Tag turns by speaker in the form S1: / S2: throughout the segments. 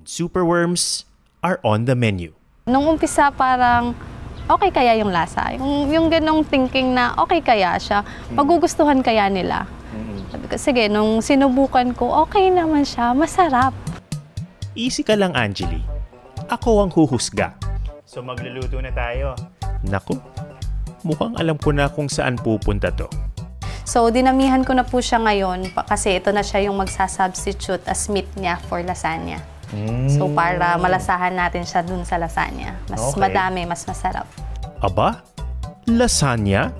S1: and superworms are on the menu.
S2: Nung umpisa parang okay kaya yung lasa? Yung, yung ganong thinking na okay kaya siya? Magugustuhan kaya nila? Sabi ko, sige, nung sinubukan ko, okay naman siya, masarap.
S1: Easy ka lang, Angeli. Ako ang huhusga. So magluluto na tayo. Naku, mukhang alam ko na kung saan pupunta to.
S2: So, dinamihan ko na po siya ngayon kasi ito na siya yung magsasubstitute as meat niya for lasagna. So, para malasahan natin siya dun sa lasagna. Mas
S1: Okay.
S2: madami, mas masarap.
S1: Aba? Lasagna?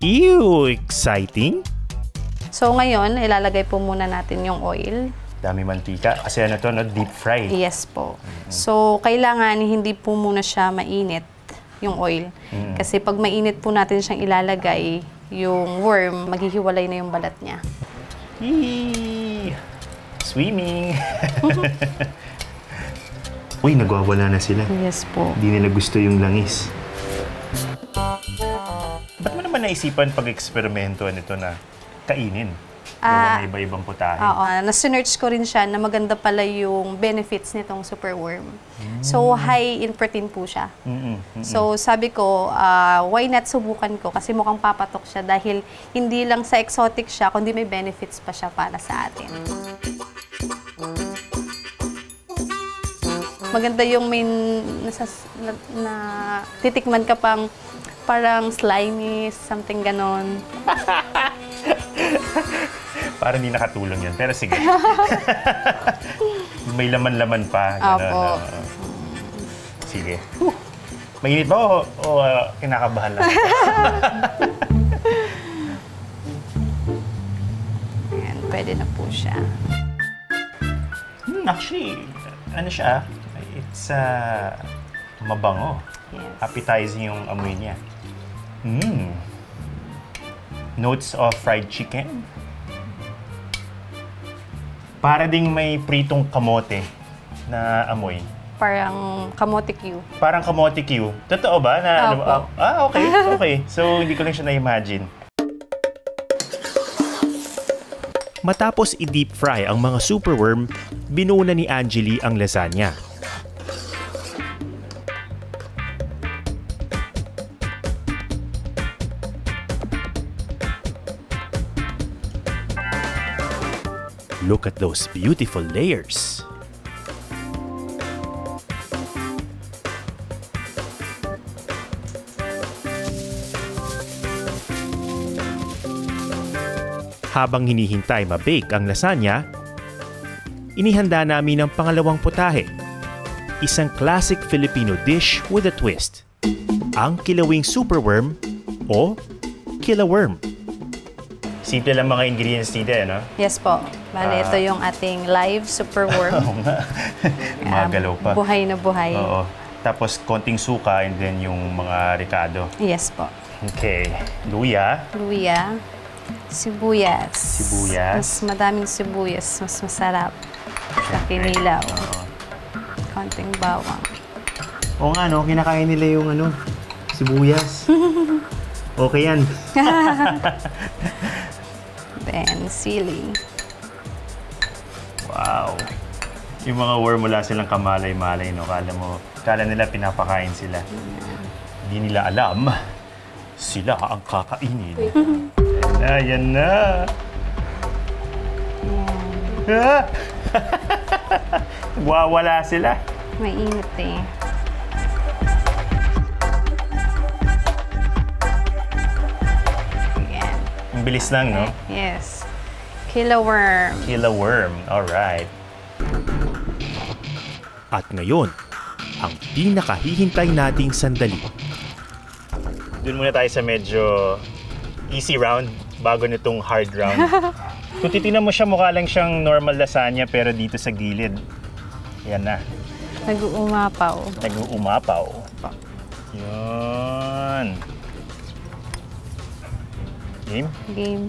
S1: Ew, exciting!
S2: So, ngayon, ilalagay po muna natin yung oil.
S1: Dami mantika. Kasi ano to, no? deep fry.
S2: Yes po. So, kailangan hindi po muna siya mainit yung oil. Kasi pag mainit po natin siyang ilalagay, yung worm, maghihiwalay na yung balat niya.
S1: Yee! Swimming! Uy, nagwawala na sila.
S2: Yes po.
S1: Hindi nila gusto yung langis. Ba't mo naman naisipan pag-eksperimento nito na kainin?
S2: Ah,
S1: na iba-ibang putahe.
S2: Oo, nasinerch ko rin siya na maganda pala yung benefits nitong superworm. So, high in protein po siya.
S1: Mm-mm, mm-mm.
S2: So, sabi ko, ah, why not subukan ko? Kasi mukhang papatok siya dahil hindi lang sa exotic siya, kundi may benefits pa siya para sa atin. Maganda yung may nasas, na, na titikman ka pang parang slimy, something ganon.
S1: Parang hindi nakatulong yun. Pero sige. May laman-laman pa. Ganun,
S2: Opo.
S1: oo. Sige. Mainit ba o, o uh, kinakabahan lang?
S2: Ayan, pwede na po siya.
S1: Hmm, actually, ano siya? Uh, mabango.
S2: Yes.
S1: Appetizing yung amoy niya. Mm. Notes of fried chicken. Para ding may pritong kamote na amoy.
S2: Parang kamote Q.
S1: Parang kamote Q. Totoo ba? Na, ano,
S2: Opo.
S1: ah, okay, okay. So, hindi ko lang siya na-imagine. Matapos i-deep fry ang mga superworm, binuna ni Angeli ang lasagna. Look at those beautiful layers. Habang hinihintay mabake ang lasagna, inihanda namin ang pangalawang putahe. Isang classic Filipino dish with a twist. Ang kilawing superworm o kilaworm. Simple lang mga ingredients nito, no?
S2: Yes po. Bale,
S1: Ah.
S2: ito yung ating live superworm.
S1: Oo nga. Magalaw pa.
S2: Buhay na buhay.
S1: Oo. Tapos konting suka and then yung mga ricado.
S2: Yes po.
S1: Okay. Luya.
S2: Luya. Sibuyas.
S1: Sibuyas.
S2: Mas madaming sibuyas. Mas masarap. Sa kinilaw. Konting bawang.
S1: Oo nga, no? Kinakain nila yung ano, sibuyas. okay yan.
S2: Then, sili.
S1: Wow. Yung mga worm wala silang kamalay-malay, no? Kala mo, kala nila pinapakain sila. Hindi nila alam, sila ang kakainin. Ayan na. Ah! Wawala sila.
S2: Mainit eh.
S1: Ang bilis lang, no?
S2: Yes. Killer worm.
S1: Kill a worm. Alright. At ngayon, ang pinakahihintay nating sandali. Doon muna tayo sa medyo easy round bago nitong hard round. Kung titignan mo siya, mukha lang siyang normal lasagna pero dito sa gilid. Yan na.
S2: Nag-uumapaw.
S1: Nag-uumapaw. Yan. Game?
S2: Game.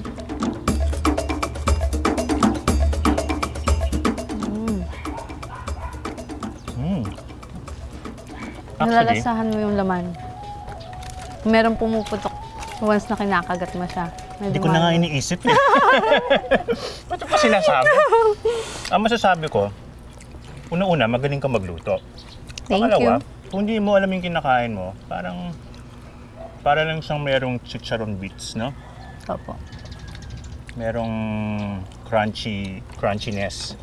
S1: Hmm. Actually,
S2: Nalalasahan mo yung laman. Meron pumuputok once na kinakagat mo siya.
S1: Hindi ko na nga iniisip eh. Ba't ko sinasabi? Ang masasabi ko, Una-una, magaling ka magluto.
S2: Thank
S1: Pangalawa,
S2: you.
S1: kung hindi mo alam yung kinakain mo, parang para lang siyang merong chicharon bits, no?
S2: Opo.
S1: Merong crunchy, crunchiness.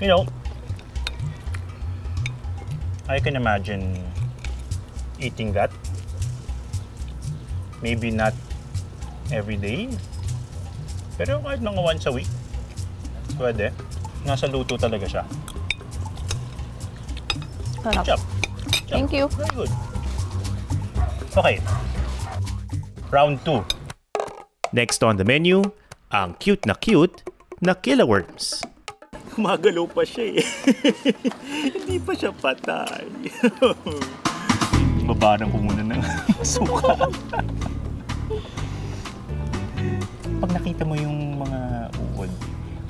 S1: You know, I can imagine eating that. Maybe not every day. Pero kahit mga once a week, pwede. Nasa luto talaga siya.
S2: Sarap.
S1: Chop.
S2: Thank you.
S1: Very good. Okay. Round 2. Next on the menu, ang cute na cute na kiloworms. Gumagalaw pa siya eh. Hindi pa siya patay. Babarang ko muna ng suka. Pag nakita mo yung mga uod,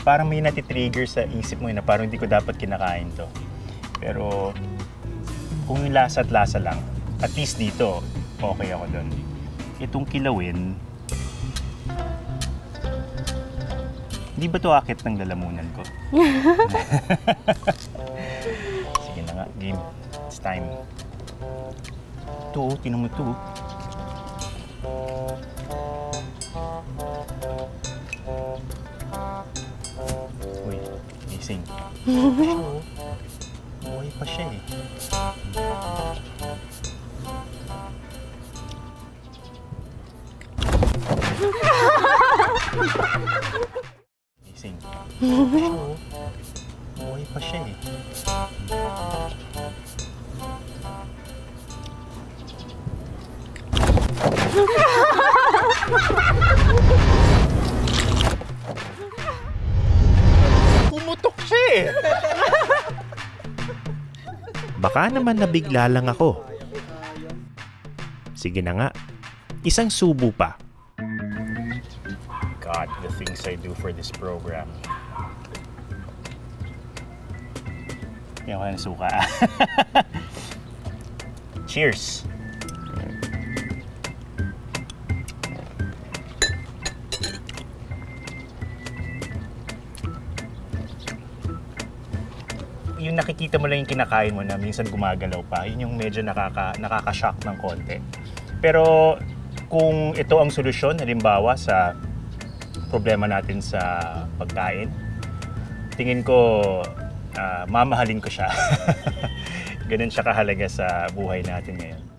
S1: parang may natitrigger sa isip mo yun na parang hindi ko dapat kinakain to. Pero kung yung lasa at lasa lang, at least dito, okay ako doon. Itong kilawin, hindi ba to akit ng lalamunan ko? Sige na nga, game. It's time. Ito, tinan mo ito. Uy, gising. Oh. Buhay pa siya eh. Gising. Siya, oh. Buhay pa siya eh. Pumutok siya eh. Baka naman nabigla lang ako. Sige na nga, isang subo pa. Things I do for this program. Yan ko suka. Cheers! yung nakikita mo lang yung kinakain mo na minsan gumagalaw pa, yun yung medyo nakaka, nakaka-shock ng konti. Pero kung ito ang solusyon, halimbawa sa problema natin sa pagkain, tingin ko ah, mamahalin ko siya. Ganun siya kahalaga sa buhay natin ngayon.